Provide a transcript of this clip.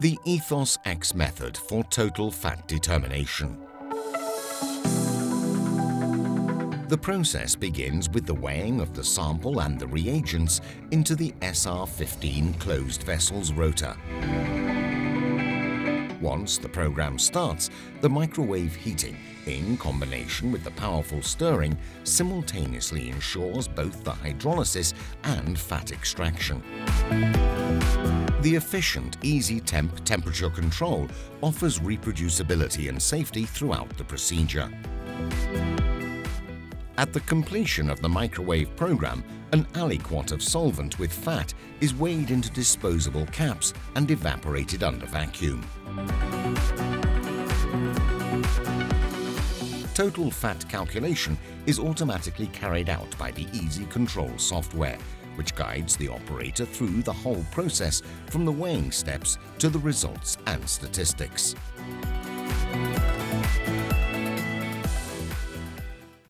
The Ethos X method for total fat determination. The process begins with the weighing of the sample and the reagents into the SR15 closed vessel's rotor. Once the program starts, the microwave heating, in combination with the powerful stirring, simultaneously ensures both the hydrolysis and fat extraction. The efficient Easy Temp temperature control offers reproducibility and safety throughout the procedure. At the completion of the microwave program, an aliquot of solvent with fat is weighed into disposable caps and evaporated under vacuum. Total fat calculation is automatically carried out by the Easy Control software, which guides the operator through the whole process from the weighing steps to the results and statistics.